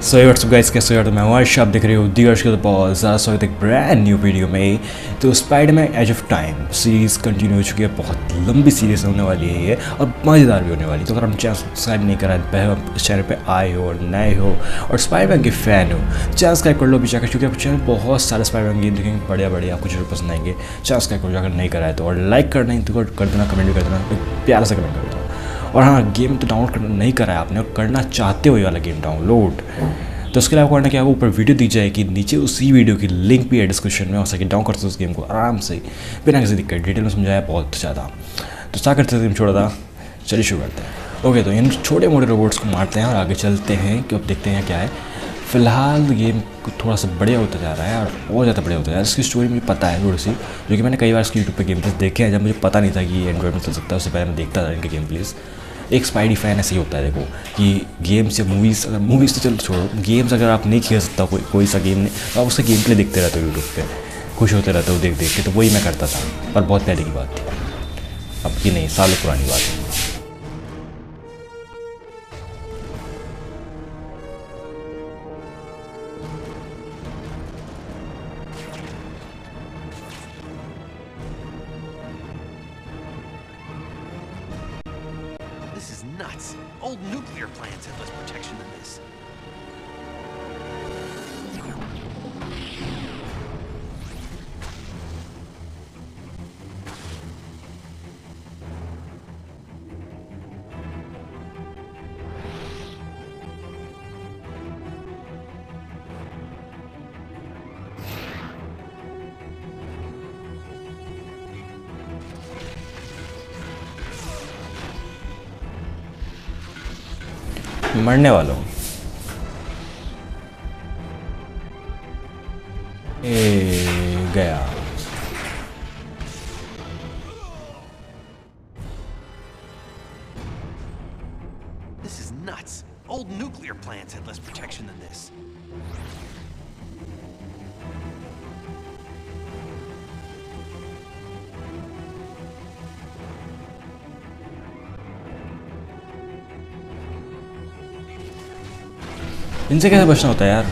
So what's up guys कैसे हो? मैं हूँ आप देख रहे हो दिवर्ष के बहुत ज़्यादा स्वागत एक ब्रांड न्यू वीडियो में। तो Spider Man Edge of Time series continue हो चुकी है, बहुत लंबी सीरीज़ होने वाली है ये और मज़ेदार भी होने वाली। तो अगर हम चैनल सब्सक्राइब नहीं करा, पहले इस चैनल पर आए हो और नए हो और स्पाइडर मैन के फ़ैन हो चैनल सब्सक्राइब कर लो भी जाकर, क्योंकि आप चैनल बहुत सारे स्पाइडर मैन गेम देखेंगे बढ़िया बढ़िया आपको ज़रूर पसंद आएँगे। चैनल सब्सक्राइब कर, जाकर नहीं कराए तो और लाइक करना ही तो कर देना कमेंट भी कर देना प्यारा सा कमेंट कर। और हाँ गेम तो डाउनलोड नहीं करा है आपने, और करना चाहते हो ये वाला गेम डाउनलोड तो उसके अलावा करना क्या ऊपर वीडियो दी जाएगी, नीचे उसी वीडियो की लिंक भी है डिस्क्रिप्शन में, हो सके डाउन कर सकते उस गेम को आराम से। बिना किसी दिक्कत डिटेल में समझाया बहुत ज़्यादा। तो क्या करते थे छोड़ा था चलिए शुरू करते हैं। ओके तो इन छोटे मोटे रोबोट्स को मारते हैं और आगे चलते हैं कि अब देखते हैं क्या है। फ़िलहाल गेम थोड़ा सा बढ़िया होता जा रहा है और बहुत ज़्यादा बढ़िया होता जा रहा है। इसकी स्टोरी मुझे पता है थोड़ी सी, जो कि मैंने कई बार इसके यूट्यूब पर गेम प्लेस देखे हैं, जब मुझे पता नहीं था कि एंड्रॉइड में चल सकता है, उससे पहले मैं देखता था इनके गेम प्लेस एक स्पाइडी फ़ैन ऐसे ही होता है, देखो, कि गेम्स या मूवीज़ अगर मूवीज़ तो चलो, छोड़ो गेम्स अगर आप नहीं खेल सकता, कोई कोई सा गेम नहीं तो आप उसका गेम प्ले देखते रहते हो यूट्यूब पर खुश होते रहते हो देख देख के तो वही मैं करता था, पर बहुत पहले की बात थी। अब की नहीं, सालों पुरानी बात है। Nuts. Old nuclear plants have less protection than this. मरने वाला हूँ। गया। इनसे कैसे बचना होता है यार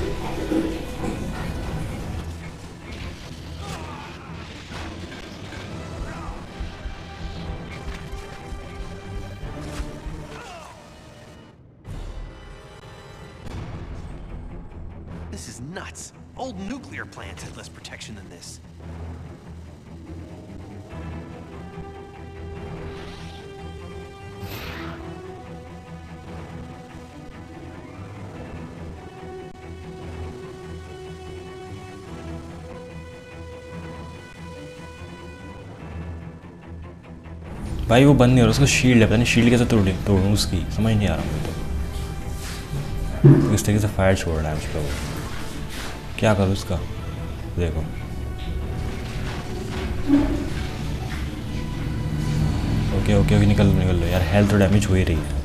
This is nuts. Old nuclear plants had less protection than this. भाई वो बंद नहीं हो रहा, उसका शील्ड है, पता नहीं शील्ड कैसे तोड़, तोड़ूँ उसकी, समझ नहीं आ रहा मुझे तो इस तरीके से फायर छोड़ रहा है उस पर वो। क्या करूँ उसका? देखो। ओके ओके ओके निकल निकल लो यार हेल्थ तो डैमेज हो ही रही है।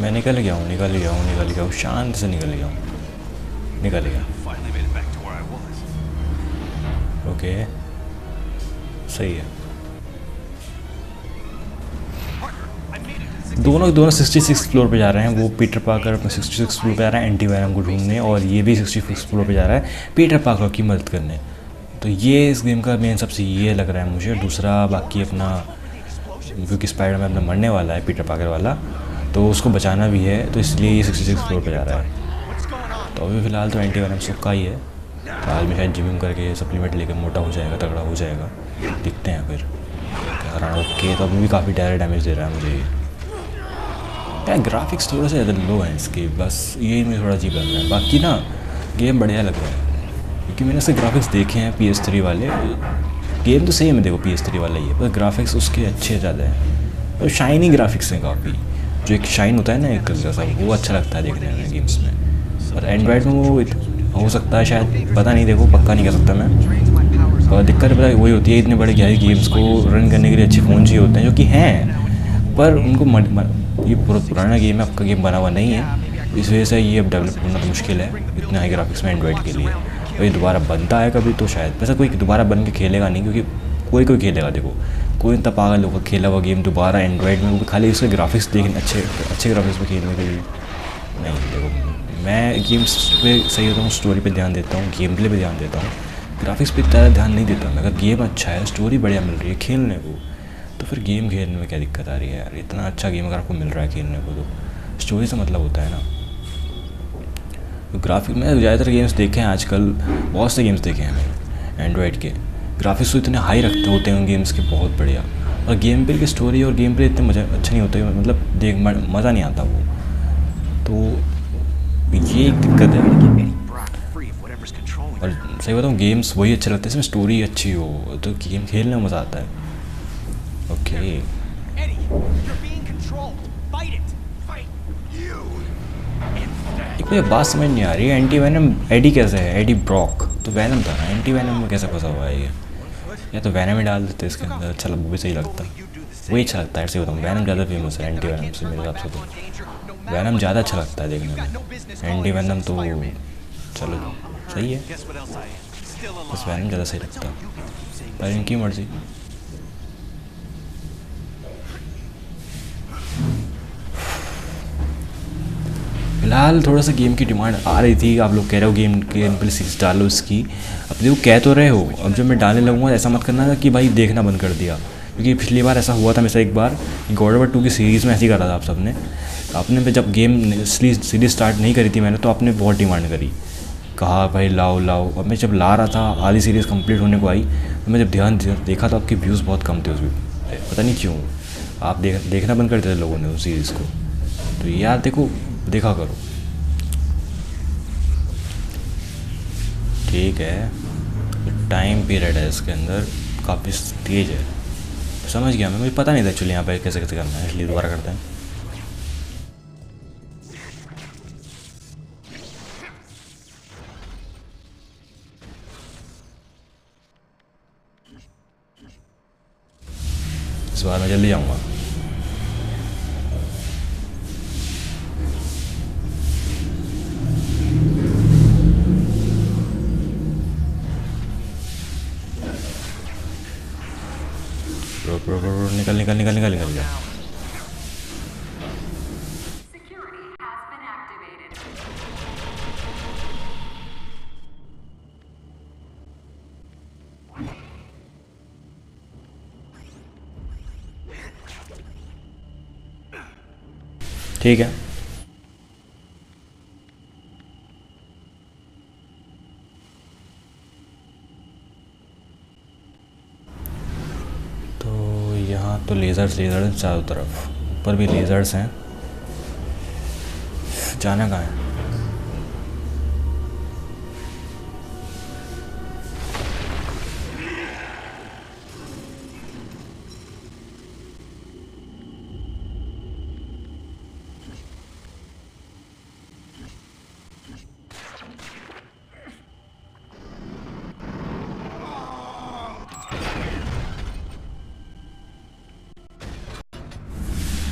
मैं निकल गया हूँ निकल गया हूँ निकल गया हूँ। शांत से निकल गया हूँ। निकल गया. ओके। सही है। दोनों दोनों 66 फ्लोर पे जा रहे हैं। वो पीटर पाकर अपने 66 फ्लोर पे जा रहा है एंटी वायरम को ढूँढने और ये भी 66 फ्लोर पे जा रहा है पीटर पाकर की मदद करने। तो ये इस गेम का मेन सबसे ये लग रहा है मुझे। दूसरा बाकी अपना क्योंकि स्पाइडर में अपना मरने वाला है पीटर पाकर वाला। तो उसको बचाना भी है तो इसलिए ये 66 फ्लोर पे जा रहा है। तो अभी फ़िलहाल तो एंटी वायरम सबका ही है। तो आज में शायद जिम करके सप्लीमेंट लेकर मोटा हो जाएगा, तगड़ा हो जाएगा। दिखते हैं फिर क्या रहा ओके तो अभी भी काफ़ी डायरेक्ट डैमेज दे रहा है मुझे ये। यार ग्राफिक्स थोड़े से ज़्यादा लो हैं इसके, बस ये मुझे थोड़ा अजीब लग रहा है। बाकी ना गेम बढ़िया लग रहा है। क्योंकि मैंने इसके ग्राफिक्स देखे हैं पी एस थ्री वाले। गेम तो सेम है, देखो पी एस थ्री वाला ही है, पर ग्राफिक्स उसके अच्छे ज़्यादा हैं। और शाइनी ग्राफिक्स हैं काफ़ी। जो एक शाइन होता है ना एक जैसा वो अच्छा लगता है देखने में गेम्स में। और एंड्रॉयड में वो हो सकता है शायद पता नहीं देखो पक्का नहीं कर सकता मैं। और दिक्कत पता वही होती है इतने बड़े गहरी गेम्स को रन करने के लिए अच्छे फ़ोन चाहिए होते हैं जो कि हैं। पर उनको मन, मन, ये पूरा पुराना गेम है आपका गेम बना हुआ नहीं है। इस वजह से ये अब डेवलप तो मुश्किल है इतने हाई ग्राफिक्स में एंड्रॉयड के लिए। और ये दोबारा बनता है कभी तो शायद वैसे कोई दोबारा बन के खेलेगा नहीं क्योंकि कोई कोई खेलेगा देखो। कोई इतना पागल होगा खेला हुआ गेम दोबारा एंड्रॉयड में खाली उसके ग्राफिक्स देखने अच्छे अच्छे ग्राफिक्स में खेलने के लिए। नहीं, देखो, मैं गेम्स पे सही होता हूँ स्टोरी पे ध्यान देता हूँ गेम प्ले पे ध्यान देता हूँ। ग्राफिक्स पे ज़्यादा ध्यान नहीं देता मैं अगर गेम अच्छा है स्टोरी बढ़िया मिल रही है, खेलने को। तो फिर गेम खेलने में क्या दिक्कत आ रही है यार? इतना अच्छा गेम अगर आपको मिल रहा है खेलने को तो स्टोरी से मतलब होता है ना। तो ग्राफिक में ज़्यादातर गेम्स देखे हैं आजकल, बहुत से गेम्स देखे हैं मैंने एंड्रॉयड के। ग्राफिक्स तो इतने हाई रखते होते हैं उन गेम्स के, बहुत बढ़िया। और गेम प्ले की स्टोरी और गेम प्ले इतने मज़ा अच्छा नहीं होता मतलब देख मज़ा नहीं आता वो। तो ये एक दिक्कत है। और सही बताऊँ गेम्स वही अच्छे लगते हैं, इसमें स्टोरी अच्छी हो तो गेम खेलने में मज़ा आता है। ओके एक मुझे बात समझ नहीं आ रही है एंटी वैनम एडी कैसे है? एडी ब्रॉक तो वैनम था एंटी वैनम में कैसे फंसा हुआ है ये? या तो वैनम ही डाल देते इसके अंदर अच्छा वो भी सही लगता वही अच्छा लगता है, ऐसे बताऊँ वैनम ज़्यादा फ़ेमस है, एंटी वैनम से मेरे हिसाब से तो। वैनम ज़्यादा अच्छा लगता है देखने में। एंटी वैनम तो चलो, सही है। बस वैनम ज़्यादा सही लगता है। पर इनकी मर्ज़ी। फ़िलहाल थोड़ा सा गेम की डिमांड आ रही थी। आप लोग कह रहे हो गेम के एन पी सीरीज़ डालो इसकी। अब देखो, कह तो रहे हो। अब जब मैं डालने लगूँगा, ऐसा मत करना कि भाई देखना बंद कर दिया। क्योंकि पिछली बार ऐसा हुआ था मेरे एक बार गॉड ऑफ़ टू की सीरीज़ में ऐसे ही करा था आप सब सबने। आपने जब गेम सीरीज़ स्टार्ट नहीं करी थी मैंने तो आपने बहुत डिमांड करी। कहा, भाई लाओ लाओ। अब मैं जब ला रहा था, आधी सीरीज़ कंप्लीट होने को आई तो मैं जब ध्यान देखा तो आपके व्यूज़ बहुत कम थे उसमें पता नहीं क्यों। आप देख, देखना बंद कर दिया लोगों ने उस सीरीज़ को। तो यार देखो देखा करो। ठीक है। टाइम पीरियड है इसके अंदर, काफ़ी तेज है। समझ गया मैं, मुझे पता नहीं था एक्चुअली यहाँ पे कैसे कैसे करना है, इसलिए दोबारा करते हैं। इस बार मैं जल्दी आऊँगा रुक रुक रुक निकल निकल निकल निकल निकल गया ठीक है तो लेज़र्स लेज़र्स चारों तरफ़। ऊपर भी लेज़र्स हैं। जाना कहाँ है?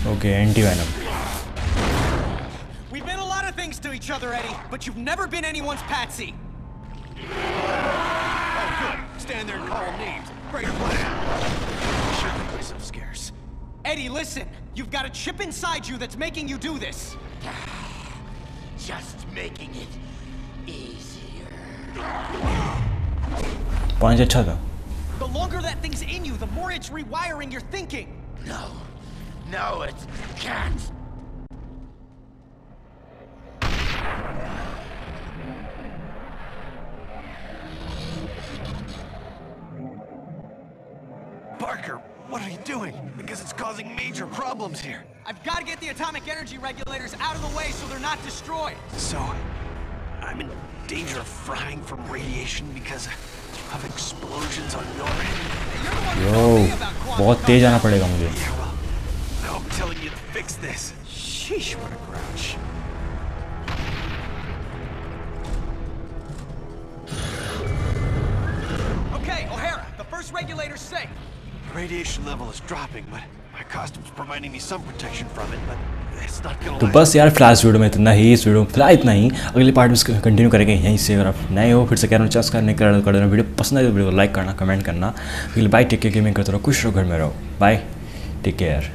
Okay, anti-venom. We've been a lot of things to each other, Eddie, but you've never been anyone's patsy. Oh, good. Stand there and call names. Great plan. Should make myself scarce. Eddie, listen. You've got a chip inside you that's making you do this. Just making it easier. The longer that thing's in you, the more it's rewiring your thinking. No. No, it can't. Parker, what are you doing? Because it's causing major problems here. I've got to get the atomic energy regulators out of the way so they're not destroyed. So, I'm in danger of frying from radiation because of explosions on your end. You're the one who yo told me about quantum बहुत तेज आना पड़ेगा मुझे Regulators say? The radiation level is dropping, but my costume's providing me some protection from it, but it's not gonna तो बस यार फ़िलहाल इस video में इतना ही। इस वीडियो में फ़िलहाल इतना ही। अगले पार्ट में इसको कंटिन्यू करेंगे। यहीं से अगर आप नए हो फिर से कह रहा हूँ चस करने कर कर देना। वीडियो पसंद आए तो वीडियो को लाइक करना कमेंट करना। फिर बाय टेक केयर गेमिंग करते रहो खुश रहो घर में रहो। Bye take care